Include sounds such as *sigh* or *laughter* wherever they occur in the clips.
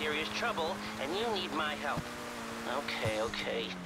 serious trouble, and you need my help. Okay, okay.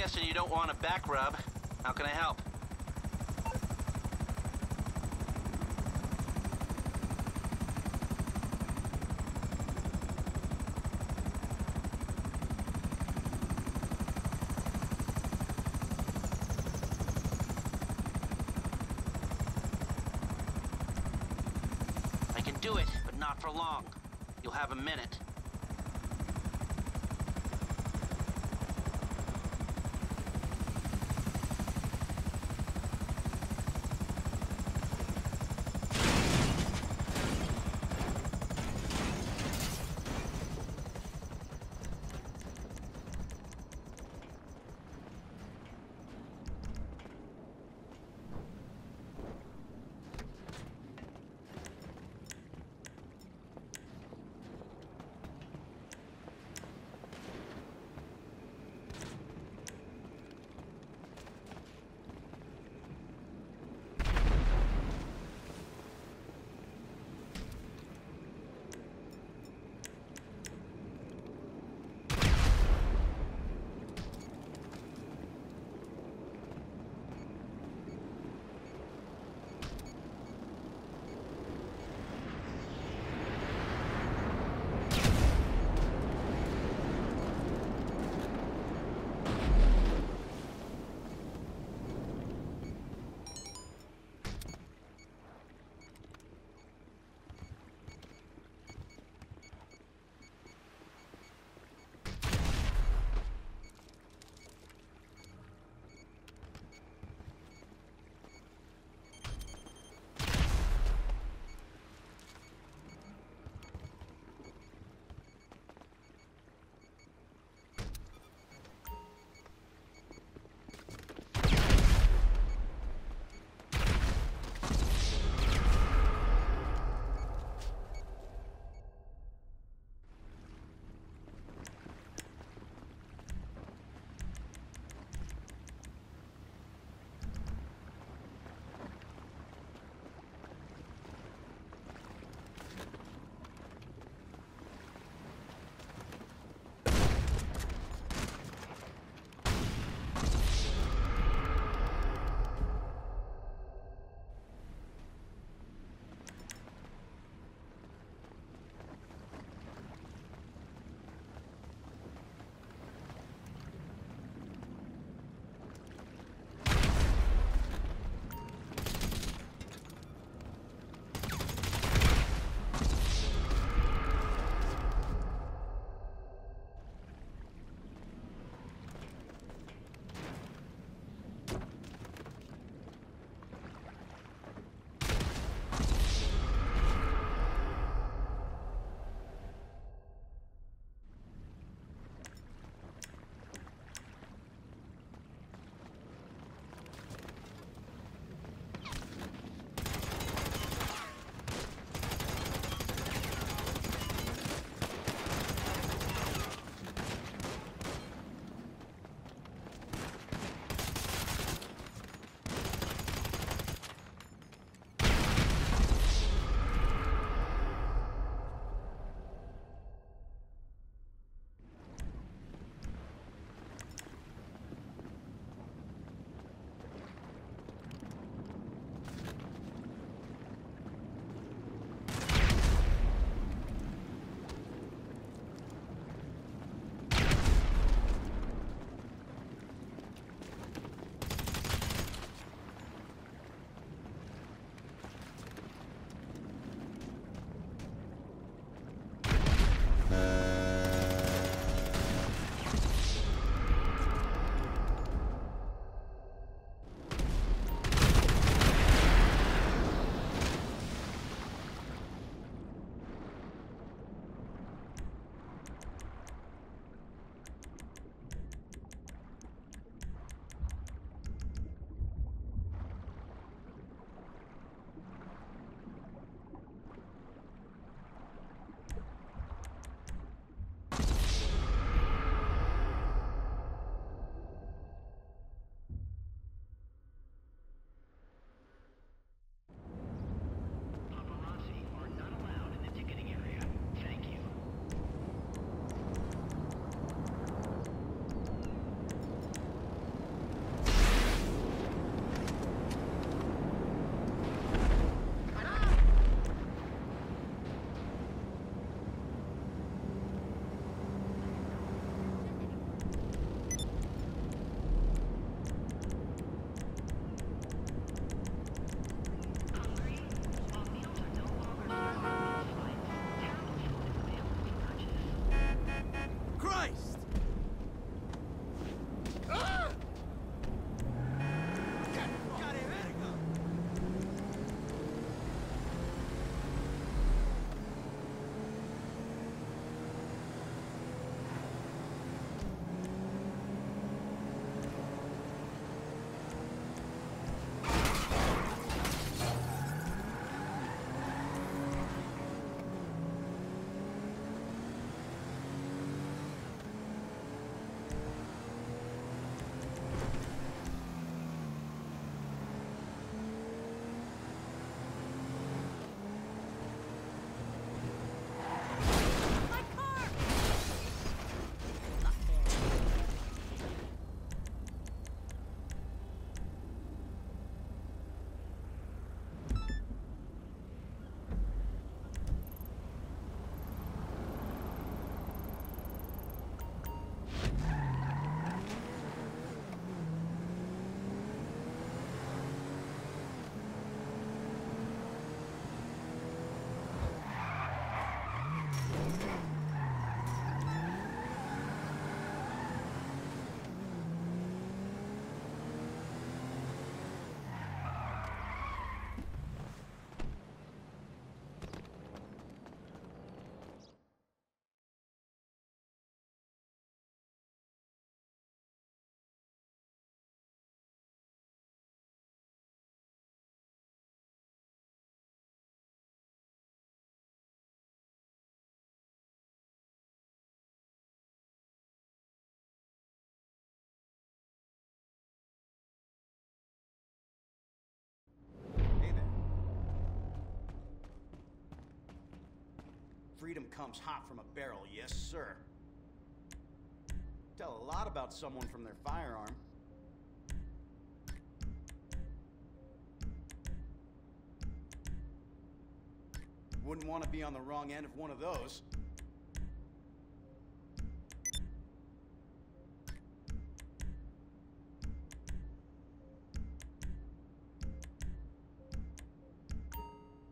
guessing you don't want a back rub. How can I help? I can do it, but not for long. You'll have a minute. Freedom comes hot from a barrel, yes, sir. Tell a lot about someone from their firearm. Wouldn't want to be on the wrong end of one of those.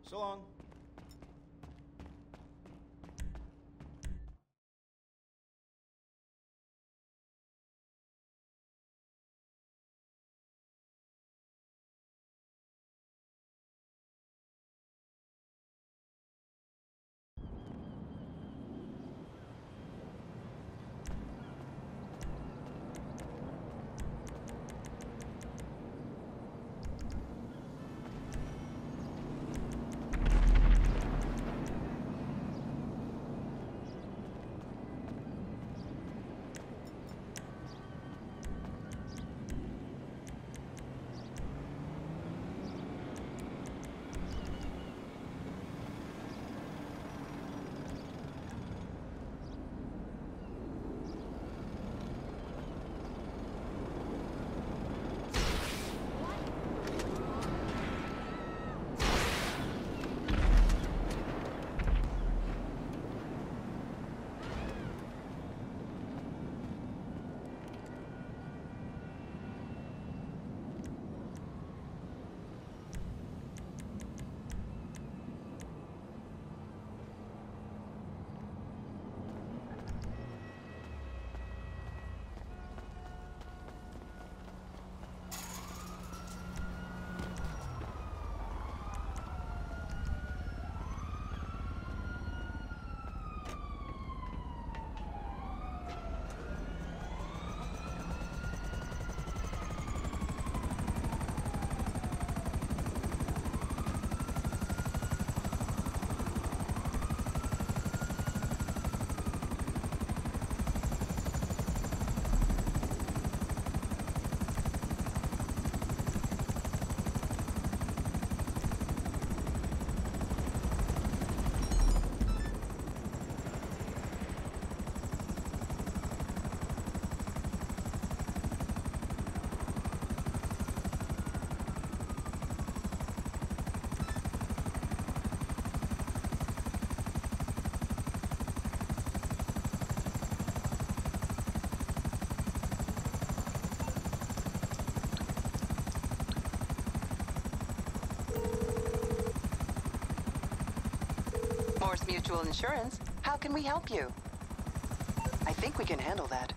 So long. Mutual Insurance. How can we help you? I think we can handle that.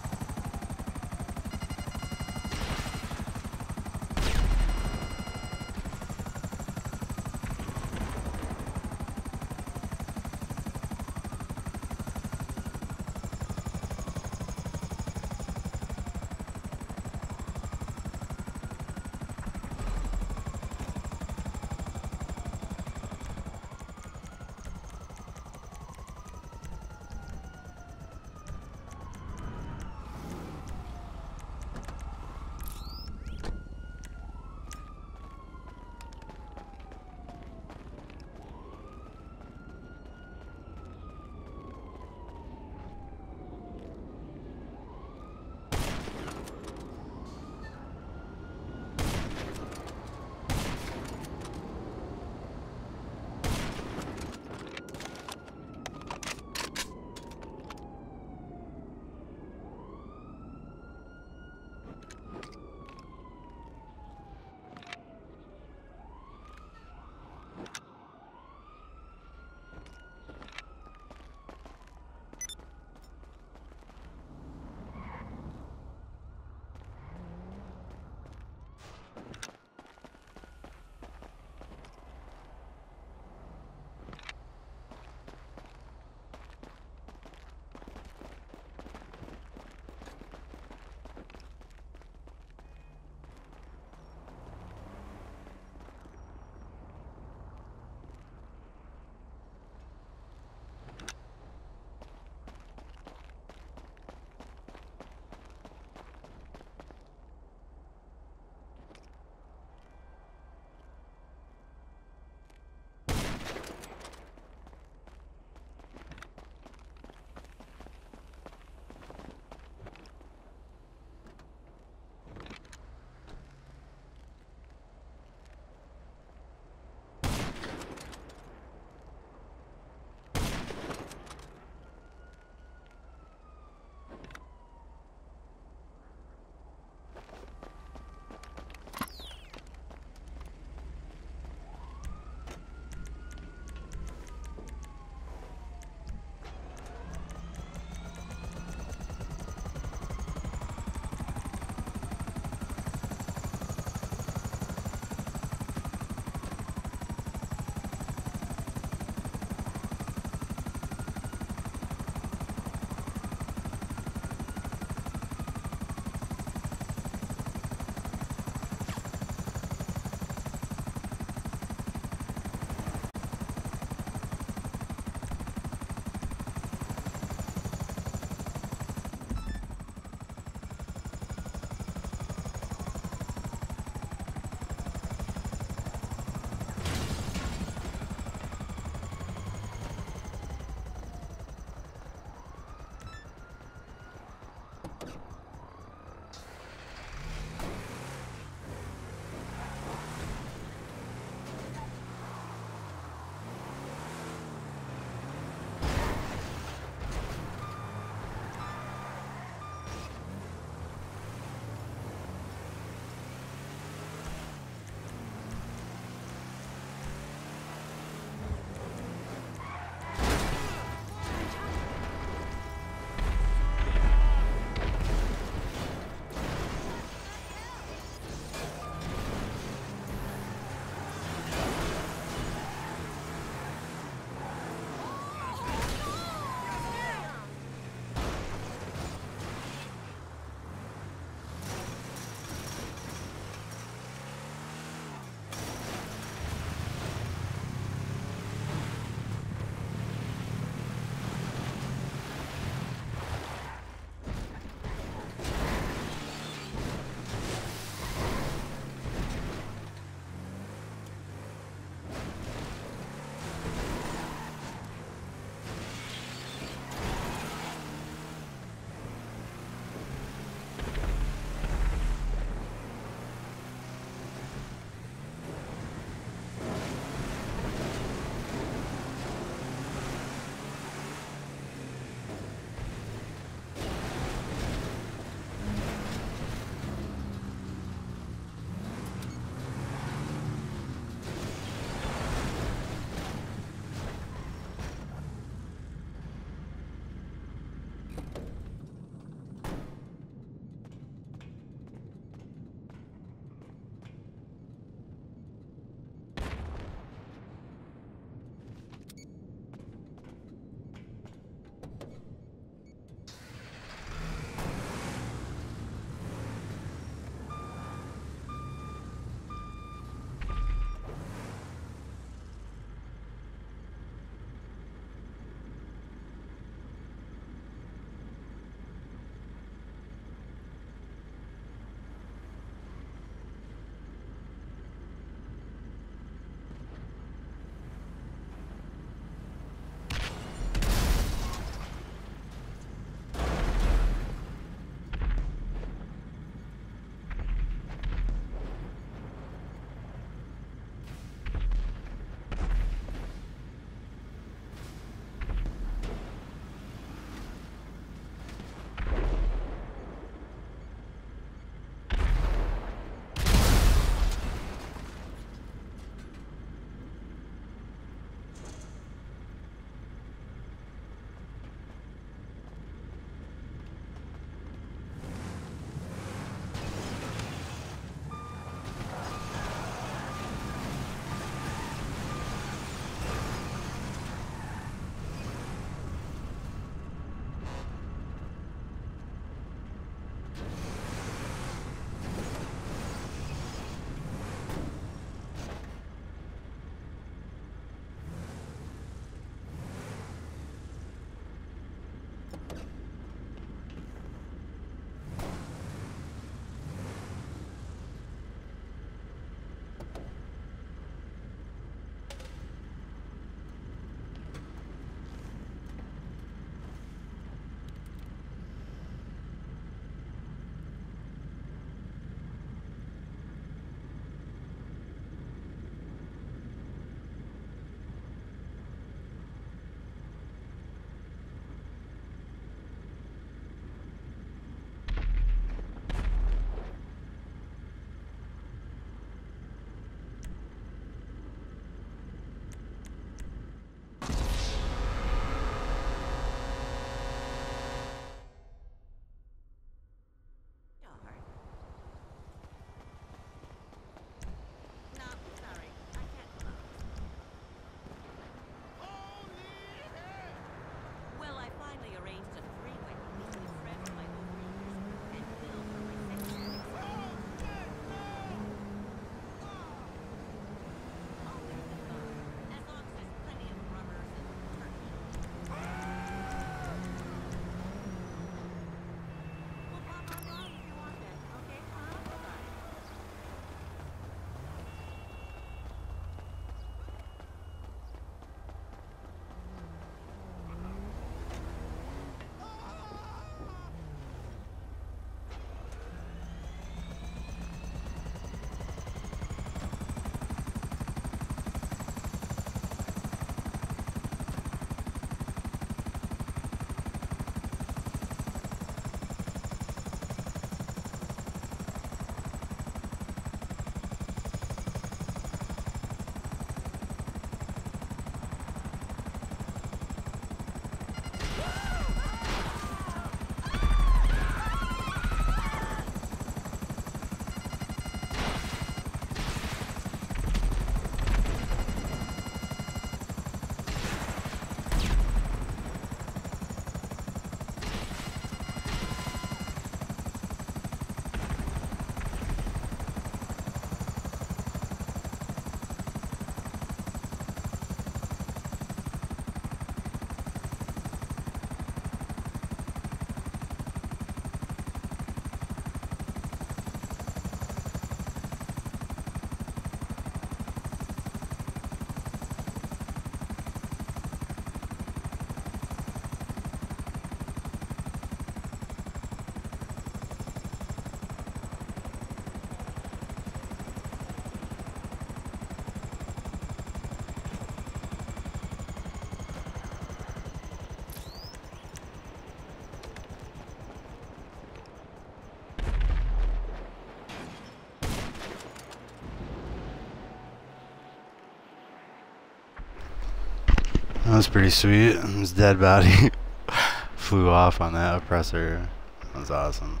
That was pretty sweet. His dead body *laughs* flew off on that oppressor. That was awesome.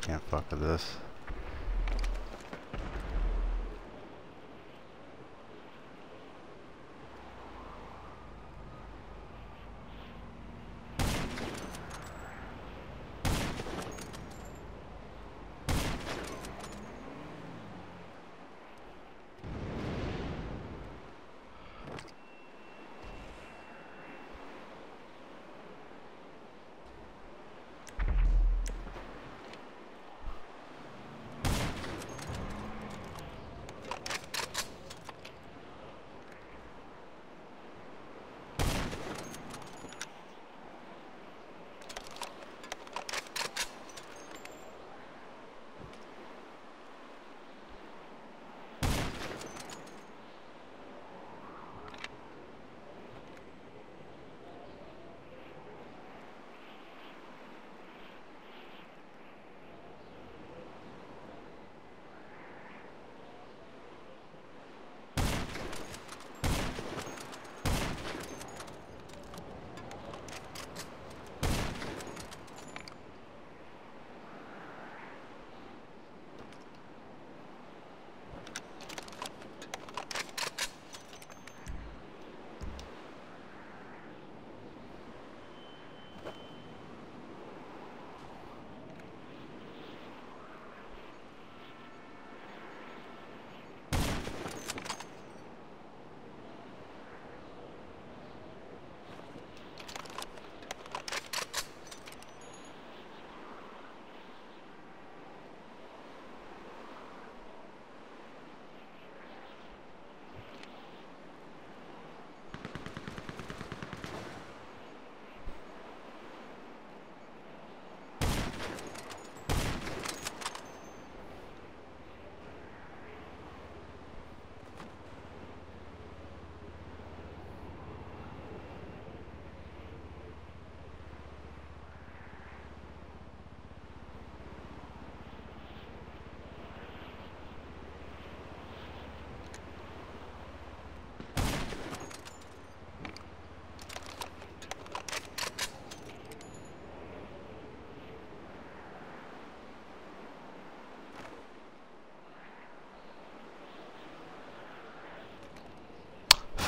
Can't fuck with this.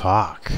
Fuck.